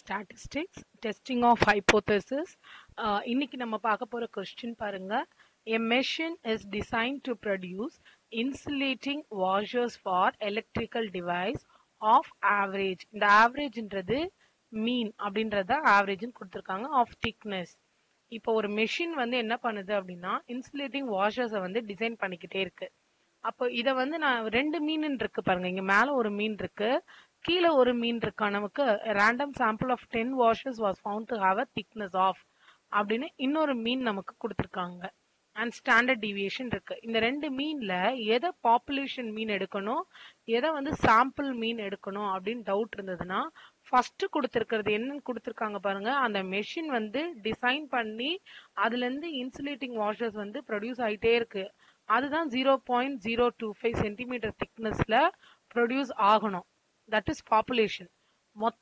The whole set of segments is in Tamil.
ஸ்டாட்டிஸ்டிக்ஸ் டெஸ்டிங் ஆஃப் ஹைப்போதசிஸ் இன்னைக்கு நம்ம பார்க்க போற கொஸ்டின் பாருங்க. A machine is design to produce insulating washers for electrical device of average இந்த ஆவரேஜ்ன்றது மீன் அப்படின்றத ஆவரேஜ்னு கொடுத்துருக்காங்க. ஆஃப் திக்னஸ் இப்போ ஒரு மெஷின் வந்து என்ன பண்ணுது அப்படின்னா இன்சுலேட்டிங் வாஷர்ஸை வந்து டிசைன் பண்ணிக்கிட்டே இருக்கு. அப்போ இதை வந்து நான் ரெண்டு மீன் இருக்கு பாருங்க. இங்க மேல ஒரு மீன் இருக்கு. கீழே ஒரு மீன் இருக்கா நமக்கு? Random sample of ten washers was found to have a thickness of அப்படின்னு இன்னொரு மீன் நமக்கு கொடுத்துருக்காங்க. அண்ட் ஸ்டாண்டர்ட் டிவியேஷன் இருக்கு. இந்த ரெண்டு மீன்ல எதை பாப்புலேஷன் மீன் எடுக்கணும்? எதை வந்து சாம்பிள் மீன் எடுக்கணும் அப்படின்னு டவுட் இருந்ததுன்னா ஃபர்ஸ்ட் கொடுத்துருக்கிறது என்னன்னு கொடுத்துருக்காங்க பாருங்க. அந்த மெஷின் வந்து டிசைன் பண்ணி அதுல இருந்து இன்சுலேட்டிங் வாஷர்ஸ் வந்து ப்ரொடியூஸ் ஆகிட்டே இருக்கு. அதுதான் zero point zero two five centimetre திக்னஸ்ல produce ஆகணும். தட் இஸ் பாப்புலேஷன் மொத்த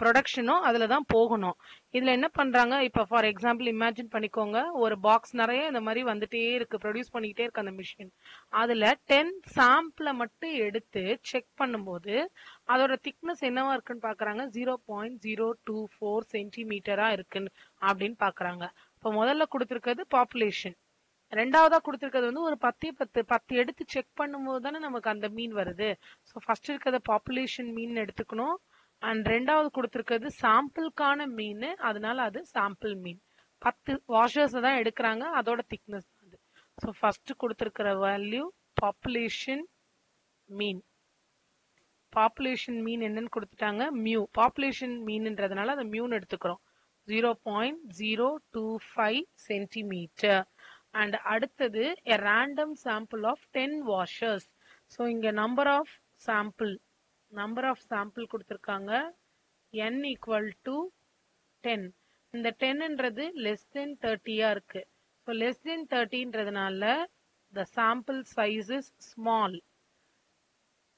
ப்ரொடக்ஷனும் அதில் தான் போகணும். இதில் என்ன பண்ணுறாங்க இப்போ ஃபார் எக்ஸாம்பிள் இமேஜின் பண்ணிக்கோங்க ஒரு பாக்ஸ் நிறைய இந்த மாதிரி வந்துட்டே இருக்கு ப்ரொடியூஸ் பண்ணிக்கிட்டே இருக்கு அந்த மிஷின் அதில் டென் சாம்பிளை மட்டும் எடுத்து செக் பண்ணும்போது அதோட திக்னஸ் என்னவா இருக்குன்னு பார்க்குறாங்க zero point zero two four சென்டிமீட்டராக இருக்குன்னு அப்படின்னு பார்க்குறாங்க இப்போ முதல்ல கொடுத்துருக்கிறது பாப்புலேஷன் ரெண்டாவதா கொடுத்துருக்கிறது வந்து ஒரு பத்தே பத்து பத்து எடுத்து செக் பண்ணும்போது தானே நமக்கு அந்த மீன் வருது. ஸோ ஃபர்ஸ்ட் இருக்கிறத பாப்புலேஷன் மீன் எடுத்துக்கணும். அண்ட் ரெண்டாவது கொடுத்துருக்கிறது சாம்பிளுக்கான மீன் அதனால அது சாம்பிள் மீன். பத்து வாஷர்ஸ் தான் எடுக்கிறாங்க அதோட திக்னஸ் அது. ஸோ ஃபர்ஸ்ட் கொடுத்துருக்கிற value population mean. Population mean என்னன்னு கொடுத்துட்டாங்க மியூ பாப்புலேஷன் மீன்ன்றதுனால அதை மியூன்னு எடுத்துக்கிறோம். Zero point zero two five centimetre and அடுத்தது a random sample of ten washers so இங்கே number of sample number of sample கொடுத்துருக்காங்க. என் ஈக்குவல் டு டென் இந்த டென்ன்றது லெஸ் தென் தேர்ட்டியாக இருக்குது so less than தேர்ட்டின்றதுனால the sample size is small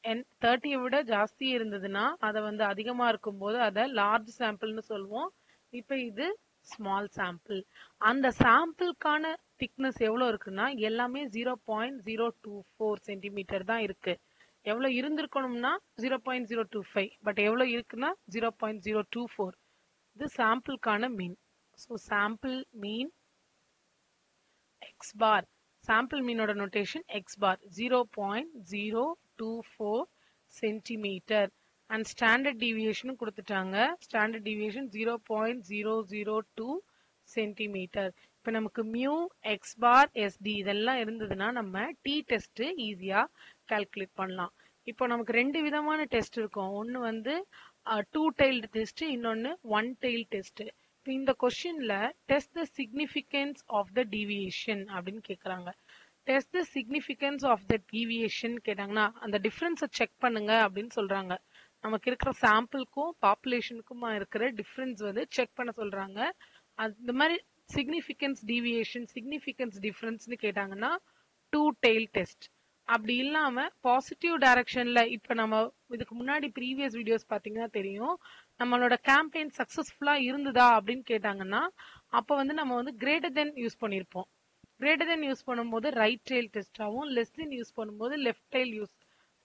n தேர்ட்டியை விட ஜாஸ்தி இருந்ததுன்னா அதை வந்து அதிகமாக இருக்கும்போது அதை லார்ஜ் சாம்பிள்னு சொல்லுவோம். இப்போ இது ஸ்மால் சாம்பிள் அந்த சாம்பிளுக்கான திக்னஸ் எவ்வளோ இருக்குன்னா எல்லாமே zero point zero two four centimetre தான் இருக்கு. எவ்வளோ இருந்திருக்கணும்னா zero point zero two five but எவ்வளோ இருக்குன்னா zero point zero two four இது சாம்பிளுக்கான mean so sample mean x bar sample மீனோட notation x bar zero point zero two four centimetre and standard டிவியேஷனும் கொடுத்துட்டாங்க. Standard deviation zero point zero zero two centimetre இப்போ நமக்கு மியூ எக்ஸ் பார் எஸ்டி இதெல்லாம் இருந்ததுன்னா நம்ம டி டெஸ்ட் ஈஸியாக கால்குலேட் பண்ணலாம். இப்போ நமக்கு ரெண்டு விதமான டெஸ்ட் இருக்கும். ஒன்று வந்து டூ டெய்ல்டு டெஸ்ட் இன்னொன்று ஒன் டெய்ல் டெஸ்ட் இப்போ இந்த கொஸ்டின்ல test the significance of the deviation அப்படின்னு கேட்குறாங்க test the significance of the deviation கேட்டாங்கன்னா அந்த டிஃப்ரென்ஸை செக் பண்ணுங்க அப்படின்னு சொல்றாங்க. நமக்கு இருக்கிற சாம்பிளுக்கும் பாப்புலேஷனுக்குமா இருக்கிற டிஃப்ரென்ஸ் வந்து செக் பண்ண சொல்றாங்க. அந்த மாதிரி சிக்னிஃபிகன்ஸ் டிவியேஷன் சிக்னிஃபிகன்ஸ் டிஃப்ரென்ஸ்னு கேட்டாங்கன்னா டூ டெய்ல் டெஸ்ட் அப்படி இல்லாம பாசிட்டிவ் டைரக்ஷன்ல இப்ப நம்ம இதுக்கு முன்னாடி ப்ரீவியஸ் வீடியோஸ் பாத்தீங்கன்னா தெரியும். நம்மளோட கேம்பெயின் சக்சஸ்ஃபுல்லா இருந்ததா அப்படின்னு கேட்டாங்கன்னா அப்ப வந்து நம்ம வந்து கிரேட்டர் தென் யூஸ் பண்ணிருப்போம். கிரேட்டர் தென் யூஸ் பண்ணும்போது ரைட் டெய்ல் டெஸ்டாகவும் லெஸ் தென் யூஸ் பண்ணும்போது left tail use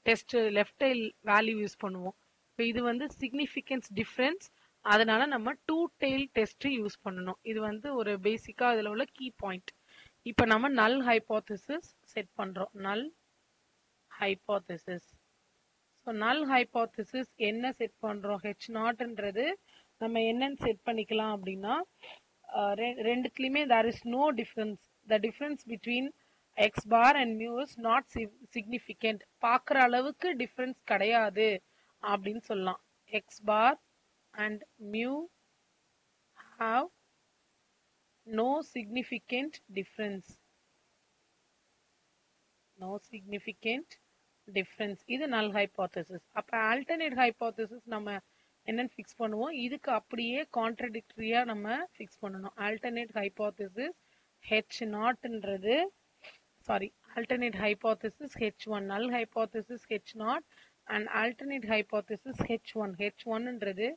test left tail value use பண்ணுவோம். இப்போ இது வந்து சிக்னிஃபிகன்ஸ் டிஃப்ரென்ஸ் அதனால நம்ம டூ டெய்ல் டெஸ்ட் யூஸ் பண்ணணும். இது வந்து ஒரு பேசிக்கா இதுல உள்ள கீ பாயிண்ட் இப்போ நம்ம நல் ஹைபோதிசிஸ் செட் பண்றோம். Null hypothesis so null hypothesis என்ன செட் பண்றோம்? ஹெச் நாட்ன்றது நம்ம என்னன்னு செட் பண்ணிக்கலாம் அப்படின்னா ரெண்டுத்துலயுமே there is no difference the difference between x bar and mu is not significant பார்க்குற அளவுக்கு டிஃபரன்ஸ் கிடையாது. அப்படின்னு சொல்லலாம் x bar and mu have no significant difference no significant difference இது நல் hypothesis அப்ப alternate hypothesis நம்ம என்னன்னு fix பண்ணுவோம் இதுக்கு அப்படியே contradictoryயா நம்ம fix பண்ணணும் alternate hypothesis h நாட்ன்றது sorry alternate hypothesis h1 null hypothesis h0 an alternate hypothesis H1. H1ன்றது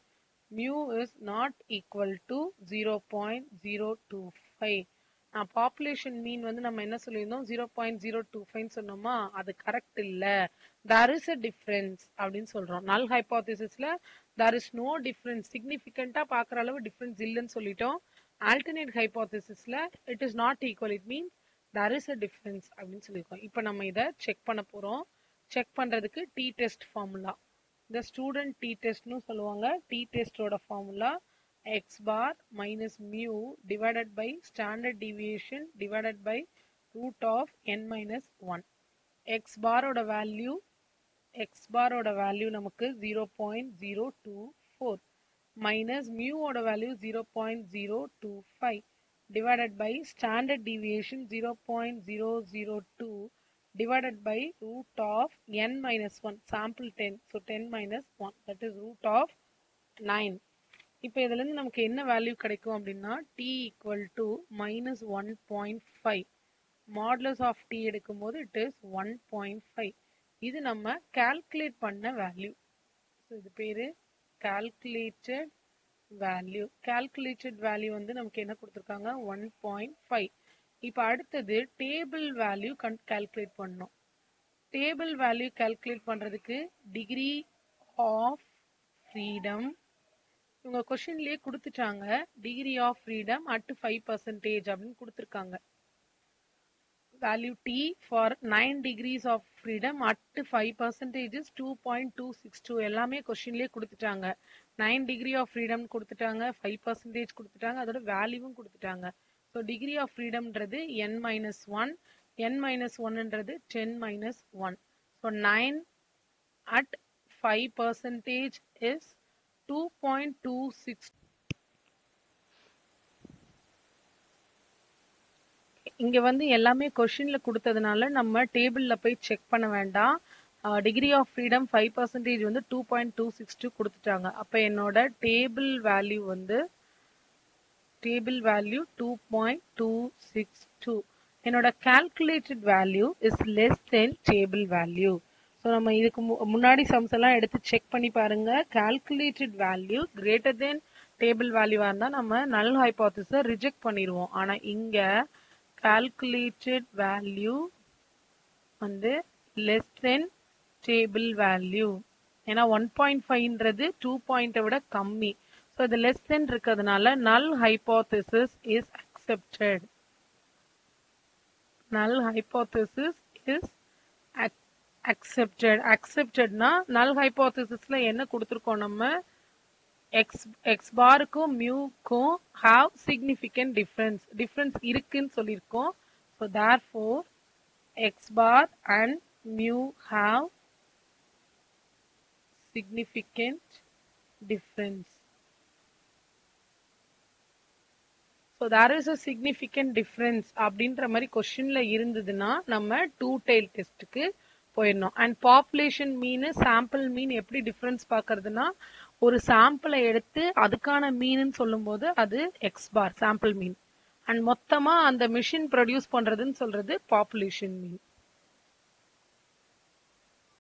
mu is not equal to 0.025 நான் population mean வந்து நம்ம என்ன சொல்லியிருந்தோம் 0.025 சொன்னோமா அது கரெக்ட் இல்ல there is a difference அப்படின்னு சொல்றோம் null hypothesisல there is no difference significantா பார்க்குற அளவு difference இல்லைன்னு சொல்லிட்டோம் alternate hypothesisல it is not equal it means there is a difference அப்படின்னு சொல்லியிருக்கோம் இப்போ நம்ம இதை செக் பண்ண போறோம் செக் பண்ணுறதுக்கு டி டெஸ்ட் ஃபார்முலா இந்த ஸ்டூடெண்ட் டி டெஸ்ட்னு சொல்லுவாங்க D டெஸ்டோட formula x bar minus mu divided by standard deviation divided by root of n minus one x பாரோட value x பாரோட வேல்யூ நமக்கு zero point zero two four minus மியூவோட value zero point zero two five divided by standard deviation zero by zero zero two divided by root of n minus 1 sample 10 so 10 minus 1 that is root of 9 இப்போ இதுலேருந்து நமக்கு என்ன வேல்யூ கிடைக்கும் அப்படின்னா t equal to minus one point five modulus of t எடுக்கும்போது it is one point five இது நம்ம கால்குலேட் பண்ண வேல்யூ ஸோ இது பேர் கால்குலேட்டட் வேல்யூ கால்குலேட்டட் வேல்யூ வந்து நமக்கு என்ன கொடுத்துருக்காங்க? ஒன் பாயிண்ட் ஃபைவ் இப்போ அடுத்தது டேபிள் வேல்யூ கன் கால்குலேட் பண்ணோம் டேபிள் வேல்யூ கால்குலேட் பண்ணுறதுக்கு டிகிரி ஆஃப் ஃப்ரீடம் இவங்க கொஷின்லேயே கொடுத்துட்டாங்க. Degree of freedom at five percentage அப்படின்னு கொடுத்துருக்காங்க. Value t for nine degrees of freedom at five percentages two point two six two எல்லாமே கொஷின்லேயே கொடுத்துட்டாங்க. நைன் டிகிரி ஆஃப் ஃப்ரீடம் கொடுத்துட்டாங்க. ஃபைவ் பர்சன்டேஜ் கொடுத்துட்டாங்க. அதோட வேல்யூவும் கொடுத்துட்டாங்க. So degree of ஃப்ரீடம்ன்றது n minus one n minus ஒன்னுன்றது ten minus one so nine at five percentage is two point two six இங்கே வந்து எல்லாமே கொஷினில் கொடுத்ததுனால நம்ம டேபிளில் போய் செக் பண்ண வேண்டாம். Degree of freedom five percentage வந்து two point two six two கொடுத்துட்டாங்க. அப்போ என்னோட டேபிள் வேல்யூ வந்து table value two point two six two என்னோட calculated value is less than table value so நம்ம இதுக்கு முன்னாடி சம்ஸ் எல்லாம் எடுத்து செக் பண்ணி பாருங்க. Calculated value greater than table வேல்யூவாக இருந்தால் நம்ம நல் ஹைபாத்திஸ ரிஜெக்ட் பண்ணிடுவோம் ஆனால் இங்கே கால்குலேட்டட் வேல்யூ வந்து லெஸ் தென் டேபிள் வேல்யூ ஏன்னா ஒன் பாயிண்ட் ஃபைவ்ன்றது டூ பாயிண்ட்டை விட கம்மி. ஸோ இது லெஸ் தென் இருக்கிறதுனால null hypothesis is accepted null hypothesis is accepted அக்செப்டட்னா null ஹைபோதிசிஸ்ல என்ன கொடுத்துருக்கோம் நம்ம? எக்ஸ் எக்ஸ் பாருக்கும் மியூக்கும் ஹாவ் சிக்னிஃபிகண்ட் டிஃப்ரென்ஸ் டிஃப்ரென்ஸ் இருக்குன்னு சொல்லியிருக்கோம். So therefore x bar and mu have significant difference so there is a significant difference அப்படின்ற மாதிரி கொஸ்டின்ல இருந்ததுன்னா நம்ம டூ டெய்ல் டெஸ்ட்டுக்கு போயிடணும். And population mean sample mean எப்படி டிஃப்ரென்ஸ் பார்க்கறதுனா ஒரு சாம்பிளை எடுத்து அதுக்கான மீனுன்னு சொல்லும்போது அது எக்ஸ்பார் சாம்பிள் மீன் அண்ட் மொத்தமாக அந்த மிஷின் ப்ரொடியூஸ் பண்ணுறதுன்னு சொல்றது பாப்புலேஷன் மீன்